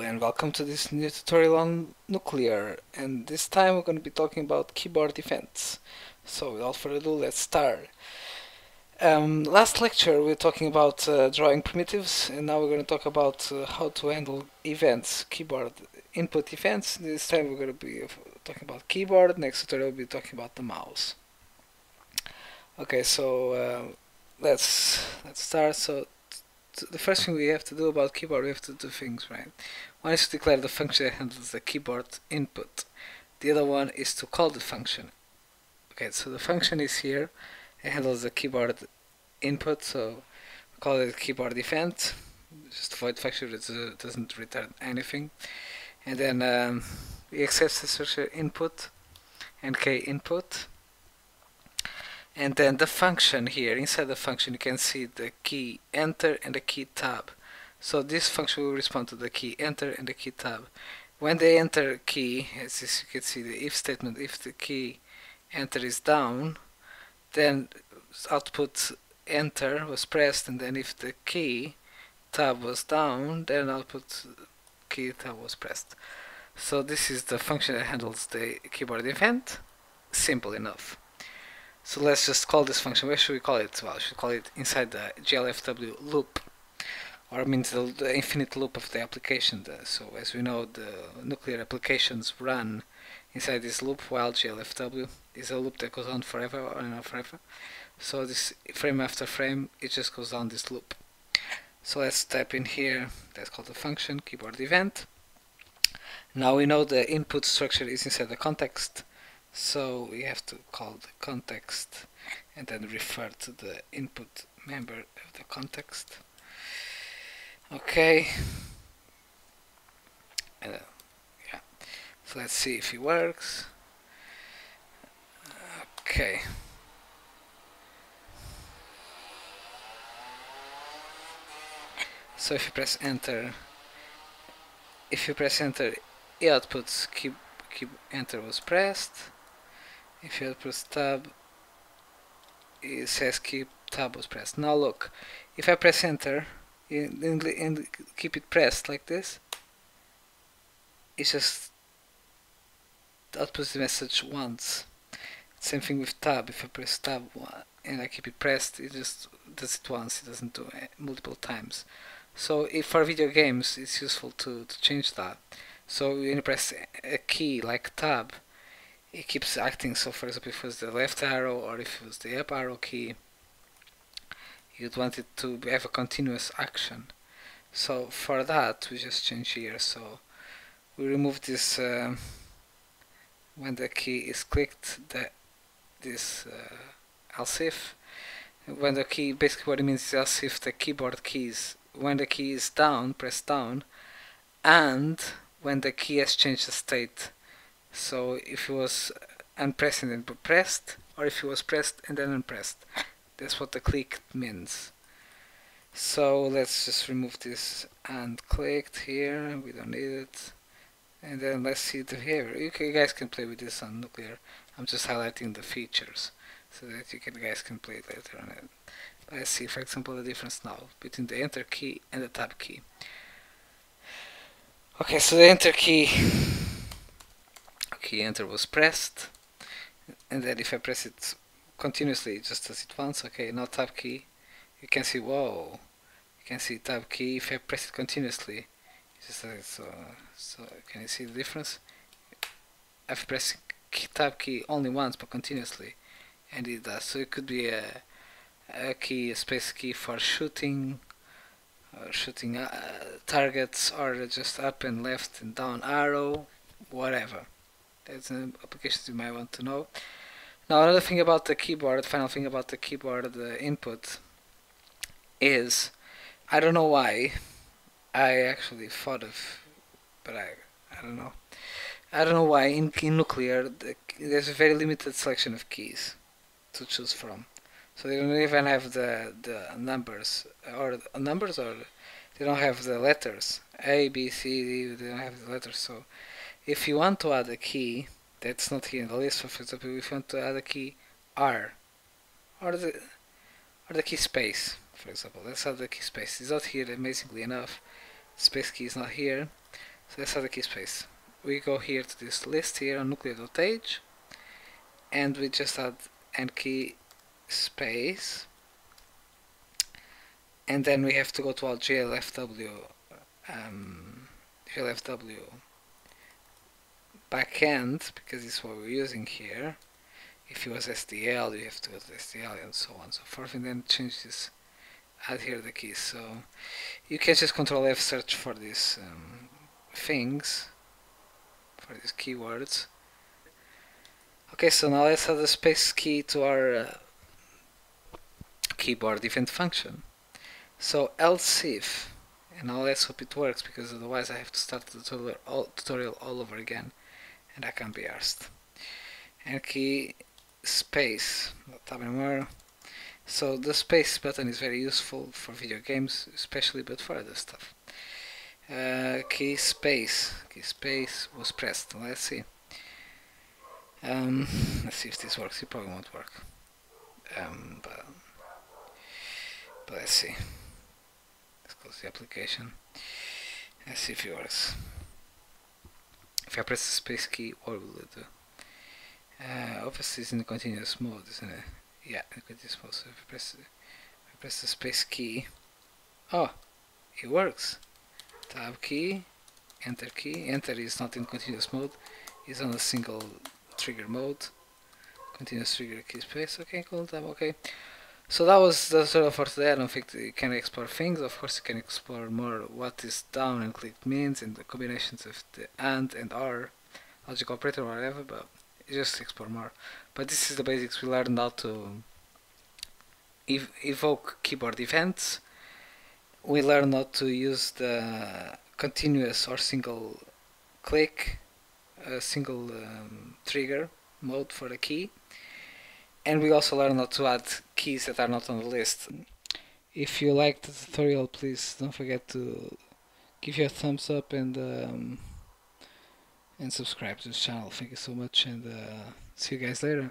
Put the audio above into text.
and welcome to this new tutorial on Nuklear. And this time we're going to be talking about keyboard events so without further ado let's start. Um, last lecture we were talking about uh, drawing primitives and now we're going to talk about uh, how to handle events keyboard input events. This time we're going to be talking about keyboard. Next tutorial we'll be talking about the mouse. Okay so uh, let's let's start. So the first thing we have to do about keyboard, we have to do things right. One is to declare the function that handles the keyboard input. The other one is to call the function. Okay, so the function is here. It handles the keyboard input, so call it keyboard event. Just void function that doesn't return anything. And then um, we accept the structure input, nk input and then the function here inside the function you can see the key enter and the key tab. So this function will respond to the key enter and the key tab. When the enter key as you can see the if statement if the key enter is down then output enter was pressed and then if the key tab was down then output key tab was pressed. So this is the function that handles the keyboard event simple enough so let's just call this function. Where should we call it? Well, we should call it inside the glfw loop, or means the, the infinite loop of the application. So as we know, the Nuklear applications run inside this loop, while glfw is a loop that goes on forever or not forever. So this frame after frame, it just goes on this loop. So let's type in here. Let's call the function keyboard event. Now we know the input structure is inside the context so we have to call the context and then refer to the input member of the context. Okay. Uh, yeah. So let's see if it works. Okay. So if you press enter if you press enter it outputs keep keep enter was pressed if you press tab it says keep tab was pressed. Now look if I press enter and, keep it pressed like this it just outputs the message once. Same thing with tab. If I press tab and I keep it pressed it just does it once. It doesn't do it multiple times. So if for video games it's useful to, to change that. So when you press a key like tab it keeps acting. So for example, if it was the left arrow or if it was the up arrow key, you'd want it to have a continuous action. So for that, we just change here. So we remove this uh, when the key is clicked. The this uh, else if when the key basically what it means is else if the keyboard keys when the key is down, press down, and when the key has changed the state so if it was unpressed and pressed or if it was pressed and then unpressed. That's what the click means. So let's just remove this and clicked here. We don't need it. And then let's see the behavior. You, you guys can play with this on Nuklear. I'm just highlighting the features so that you can, guys can play later on it. Let's see for example the difference now between the enter key and the tab key. Okay so the enter key key enter was pressed and then if I press it continuously just does it once okay now tab key you can see whoa you can see tab key if I press it continuously just uh, so so can you see the difference? I've pressed tab key only once but continuously and it does so it could be a, a key a space key for shooting or shooting uh, targets or just up and left and down arrow whatever that's an application you might want to know. Now another thing about the keyboard, the final thing about the keyboard, the input, is I don't know why I actually thought of, but I I don't know. I don't know why in, in Nuklear the, there's a very limited selection of keys to choose from. So they don't even have the the numbers or numbers or they don't have the letters A B C D. They don't have the letters. So if you want to add a key that's not here in the list, for example, if you want to add a key R or the or the key space, for example, let's add the key space. It's not here amazingly enough. Space key is not here. So let's add a key space. We go here to this list here on nuklear.h and we just add n key space and then we have to go to our GLFW um, GLFW backend because it's what we're using here. If it was SDL you have to go to SDL and so on and so forth and then change this add here the keys. So you can just control F search for these um, things for these keywords. Okay so now let's add the space key to our uh, keyboard event function. So else if and now let's hope it works because otherwise I have to start the tutorial all, tutorial all over again and I can't be arsed. And key space not tab anymore so the space button is very useful for video games especially but for other stuff. Uh, key space key space was pressed. Let's see. Um, let's see if this works. It probably won't work. Um, but, but let's see. Let's close the application. Let's see if it works if I press the space key what will it do uh, obviously it's in continuous mode isn't it? Yeah in continuous mode so if I press, if I press the space key oh it works. Tab key enter key enter is not in continuous mode. It's on a single trigger mode. Continuous trigger key space. Okay cool tab okay so that was the tutorial for today. I don't think you can explore things. Of course, you can explore more what is down and click means and the combinations of the AND and OR logic operator or whatever, but just explore more. But this is the basics. We learned how to ev evoke keyboard events. We learned how to use the continuous or single click, a single um, trigger mode for the key and we also learned how to add keys that are not on the list. If you liked the tutorial, please don't forget to give your thumbs up and um, and subscribe to this channel. Thank you so much, and uh, see you guys later.